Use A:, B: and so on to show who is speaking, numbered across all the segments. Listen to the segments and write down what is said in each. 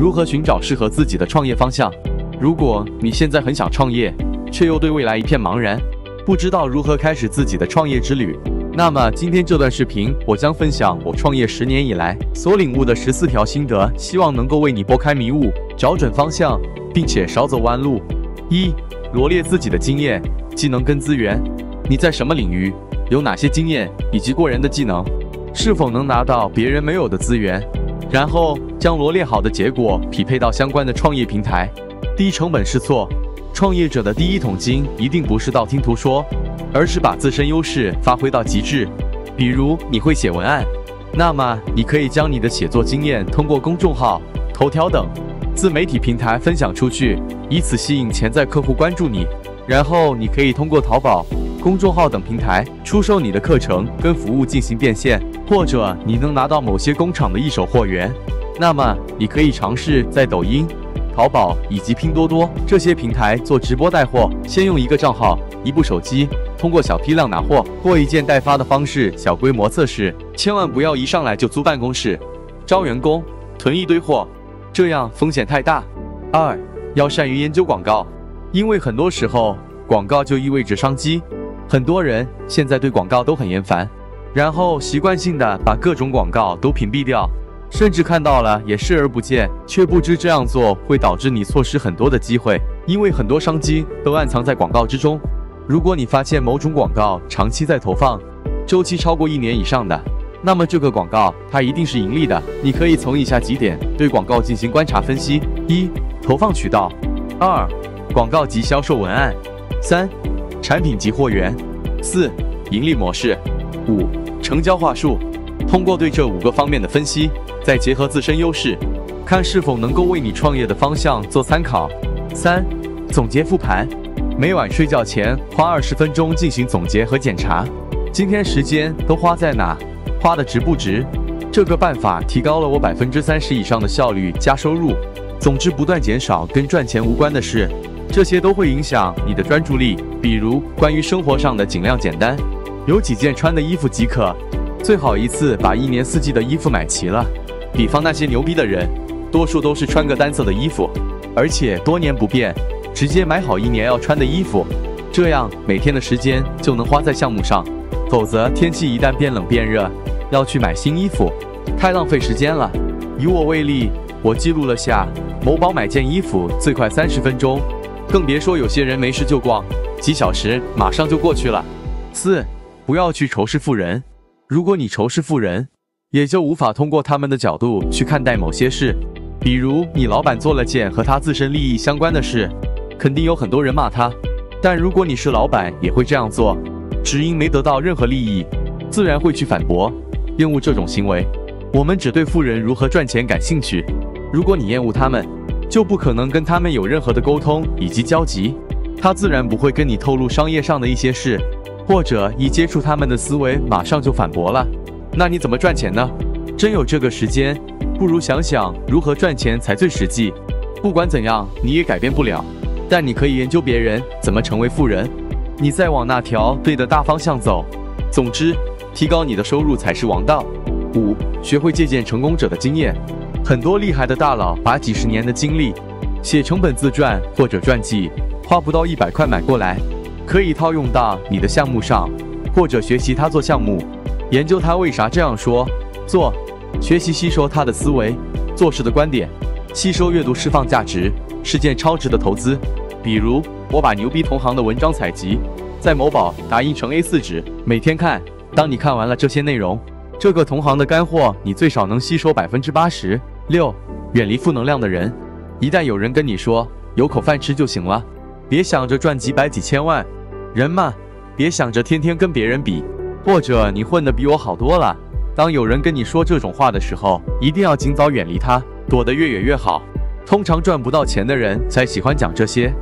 A: 如何寻找适合自己的创业方向？如果你现在很想创业，却又对未来一片茫然，不知道如何开始自己的创业之旅，那么今天这段视频我将分享我创业十年以来所领悟的十四条心得，希望能够为你拨开迷雾，找准方向，并且少走弯路。一、罗列自己的经验、技能跟资源。你在什么领域？有哪些经验以及过人的技能？是否能拿到别人没有的资源？然后将罗列好的结果匹配到相关的创业平台。低成本试错，创业者的第一桶金一定不是道听途说，而是把自身优势发挥到极致。比如你会写文案，那么你可以将你的写作经验通过公众号、头条等自媒体平台分享出去，以此吸引潜在客户关注你。然后你可以通过淘宝。公众号等平台出售你的课程跟服务进行变现，或者你能拿到某些工厂的一手货源，那么你可以尝试在抖音、淘宝以及拼多多这些平台做直播带货。先用一个账号、一部手机，通过小批量拿货或一件代发的方式小规模测试，千万不要一上来就租办公室、招员工、囤一堆货，这样风险太大。二要善于研究广告，因为很多时候广告就意味着商机。很多人现在对广告都很厌烦，然后习惯性的把各种广告都屏蔽掉，甚至看到了也视而不见，却不知这样做会导致你错失很多的机会，因为很多商机都暗藏在广告之中。如果你发现某种广告长期在投放，周期超过一年以上的，那么这个广告它一定是盈利的。你可以从以下几点对广告进行观察分析：一、投放渠道；二、广告及销售文案；三。产品及货源，四盈利模式，五成交话术。通过对这五个方面的分析，再结合自身优势，看是否能够为你创业的方向做参考。三总结复盘，每晚睡觉前花二十分钟进行总结和检查，今天时间都花在哪，花的值不值？这个办法提高了我百分之三十以上的效率加收入。总之，不断减少跟赚钱无关的事。这些都会影响你的专注力，比如关于生活上的尽量简单，有几件穿的衣服即可，最好一次把一年四季的衣服买齐了。比方那些牛逼的人，多数都是穿个单色的衣服，而且多年不变，直接买好一年要穿的衣服，这样每天的时间就能花在项目上。否则天气一旦变冷变热，要去买新衣服，太浪费时间了。以我为例，我记录了下某宝买件衣服最快三十分钟。更别说有些人没事就逛，几小时马上就过去了。四，不要去仇视富人。如果你仇视富人，也就无法通过他们的角度去看待某些事。比如你老板做了件和他自身利益相关的事，肯定有很多人骂他。但如果你是老板，也会这样做，只因没得到任何利益，自然会去反驳，厌恶这种行为。我们只对富人如何赚钱感兴趣。如果你厌恶他们，就不可能跟他们有任何的沟通以及交集，他自然不会跟你透露商业上的一些事，或者一接触他们的思维，马上就反驳了。那你怎么赚钱呢？真有这个时间，不如想想如何赚钱才最实际。不管怎样，你也改变不了，但你可以研究别人怎么成为富人，你再往那条对的大方向走。总之，提高你的收入才是王道。五，学会借鉴成功者的经验。很多厉害的大佬把几十年的经历写成本自传或者传记，花不到一百块买过来，可以套用到你的项目上，或者学习他做项目，研究他为啥这样说做，学习吸收他的思维、做事的观点，吸收阅读释放价值，是件超值的投资。比如我把牛逼同行的文章采集，在某宝打印成 A4 纸，每天看。当你看完了这些内容。这个同行的干货，你最少能吸收百分之八十六。远离负能量的人，一旦有人跟你说有口饭吃就行了，别想着赚几百几千万。人嘛，别想着天天跟别人比，或者你混得比我好多了。当有人跟你说这种话的时候，一定要尽早远离他，躲得越远越好。通常赚不到钱的人才喜欢讲这些，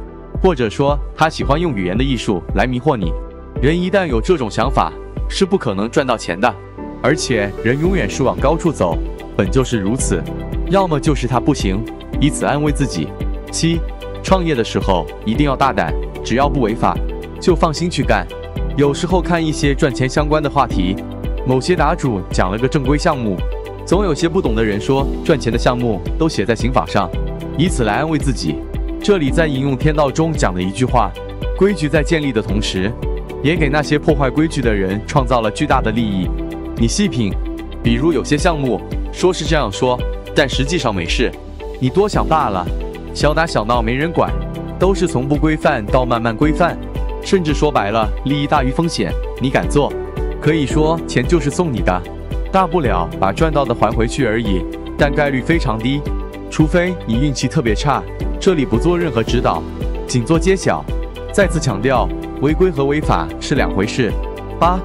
A: 或者说他喜欢用语言的艺术来迷惑你。人一旦有这种想法，是不可能赚到钱的。而且人永远是往高处走，本就是如此，要么就是他不行，以此安慰自己。七，创业的时候一定要大胆，只要不违法，就放心去干。有时候看一些赚钱相关的话题，某些答主讲了个正规项目，总有些不懂的人说，赚钱的项目都写在刑法上，以此来安慰自己。这里在引用天道中讲的一句话：规矩在建立的同时，也给那些破坏规矩的人创造了巨大的利益。你细品，比如有些项目说是这样说，但实际上没事，你多想罢了。小打小闹没人管，都是从不规范到慢慢规范，甚至说白了，利益大于风险。你敢做，可以说钱就是送你的。大不了把赚到的还回去而已，但概率非常低，除非你运气特别差。这里不做任何指导，仅做揭晓。再次强调，违规和违法是两回事。八，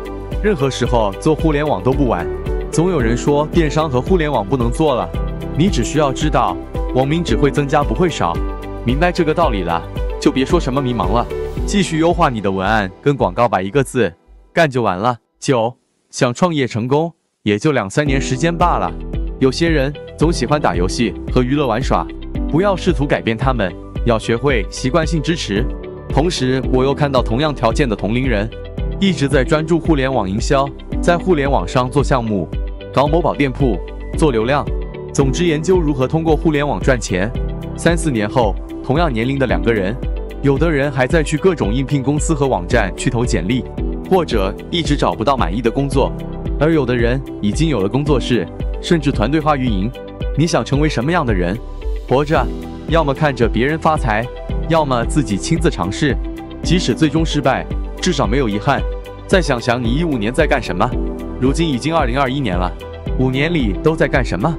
A: 任何时候做互联网都不晚。总有人说电商和互联网不能做了，你只需要知道，网民只会增加不会少。明白这个道理了，就别说什么迷茫了，继续优化你的文案跟广告，把一个字干就完了。九，想创业成功。也就两三年时间罢了。有些人总喜欢打游戏和娱乐玩耍，不要试图改变他们，要学会习惯性支持。同时，我又看到同样条件的同龄人，一直在专注互联网营销，在互联网上做项目，搞某宝店铺，做流量，总之研究如何通过互联网赚钱。三四年后，同样年龄的两个人，有的人还在去各种应聘公司和网站去投简历，或者一直找不到满意的工作。而有的人已经有了工作室，甚至团队化运营。你想成为什么样的人？活着，要么看着别人发财，要么自己亲自尝试。即使最终失败，至少没有遗憾。再想想你一五年在干什么？如今已经二零二一年了，五年里都在干什么？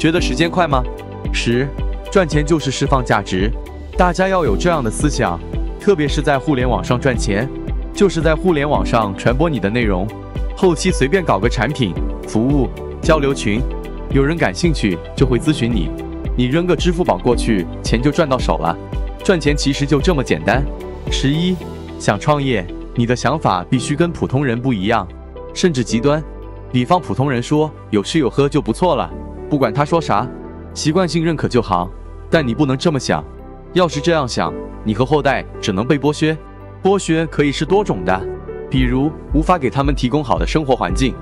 A: 觉得时间快吗？十，赚钱就是释放价值。大家要有这样的思想，特别是在互联网上赚钱，就是在互联网上传播你的内容。后期随便搞个产品、服务交流群，有人感兴趣就会咨询你，你扔个支付宝过去，钱就赚到手了。赚钱其实就这么简单。十一，想创业，你的想法必须跟普通人不一样，甚至极端。比方普通人说有吃有喝就不错了，不管他说啥，习惯性认可就好。但你不能这么想，要是这样想，你和后代只能被剥削。剥削可以是多种的。比如无法给他们提供好的生活环境，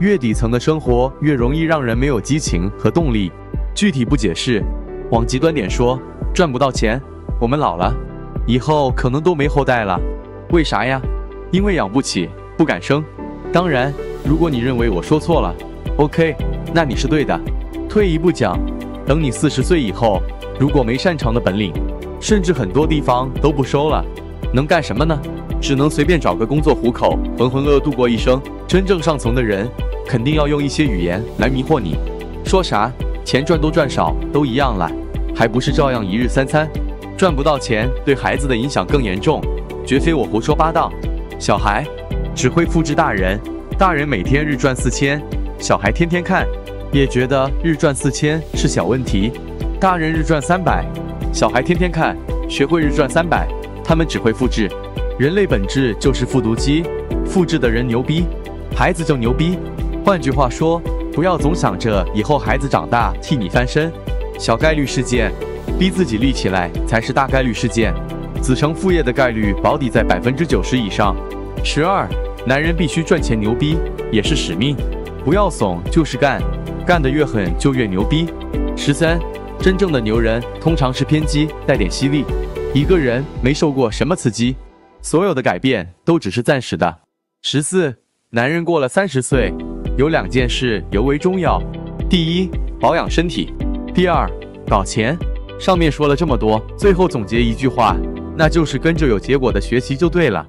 A: 越底层的生活越容易让人没有激情和动力。具体不解释，往极端点说，赚不到钱，我们老了，以后可能都没后代了。为啥呀？因为养不起，不敢生。当然，如果你认为我说错了，OK，那你是对的。退一步讲，等你四十岁以后，如果没擅长的本领，甚至很多地方都不收了，能干什么呢？只能随便找个工作糊口，浑浑噩度过一生。真正上层的人，肯定要用一些语言来迷惑你，说啥钱赚多赚少都一样了，还不是照样一日三餐？赚不到钱，对孩子的影响更严重，绝非我胡说八道。小孩只会复制大人，大人每天日赚四千，小孩天天看，也觉得日赚四千是小问题。大人日赚三百，小孩天天看，学会日赚三百，他们只会复制。人类本质就是复读机，复制的人牛逼，孩子就牛逼。换句话说，不要总想着以后孩子长大替你翻身，小概率事件，逼自己立起来才是大概率事件。子承父业的概率保底在百分之九十以上。十二，男人必须赚钱牛逼，也是使命，不要怂，就是干，干得越狠就越牛逼。十三，真正的牛人通常是偏激带点犀利，一个人没受过什么刺激。所有的改变都只是暂时的。十四，男人过了三十岁，有两件事尤为重要：第一，保养身体；第二，搞钱。上面说了这么多，最后总结一句话，那就是跟着有结果的学习就对了。